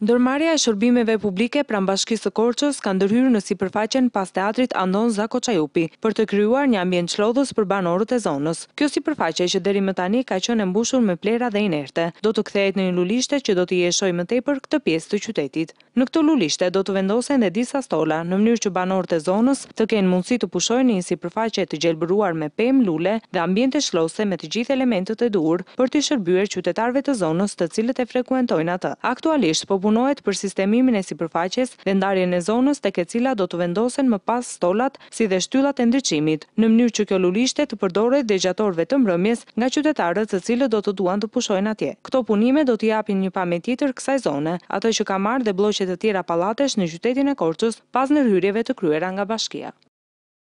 Ndërmarrja e shërbimeve publike pranë bashkisë së Korçës ka ndërhyrë në sipërfaqen pas teatrit Andon Zako Çajupi, për të krijuar një ambient çlodhës për banorët e zonës. Kjo sipërfaqe që deri më tani ka qenë e mbushur me plehra dhe inerte, do të kthehet në një lulishte që do të hijeshojë më tepër këtë pjesë të qytetit. Në këtë lulishte do të vendosen dhe disa stola, në mënyrë që banorët e zonës, të kenë mundësi të pushojnë në një sipërfaqe të gjelbëruar me pemë lule dhe ambiente çlodhëse me të gjithë elementët e duhur për t'i shërbyer qytetarëve të zonës të cilët e frekuentojnë atë. Aktualisht po punohet për sistemimin e sipërfaqes dhe ndarjen e zonës tek e cila do të vendosen më pas stolat si dhe shtyllat e ndriçimit, në mënyrë që kjo lulishte të përdoret dhe gjatë orëve të mbrëmjes nga qytetarët të cilët do të duan të pushojnë atje. Këto punime do t'i japin një pamje tjetër kësaj zone, atë që ka marrë dhe blloqe të tjera pallatesh në qytetin e Korçës pas ndërhyrjeve të kryera nga bashkia.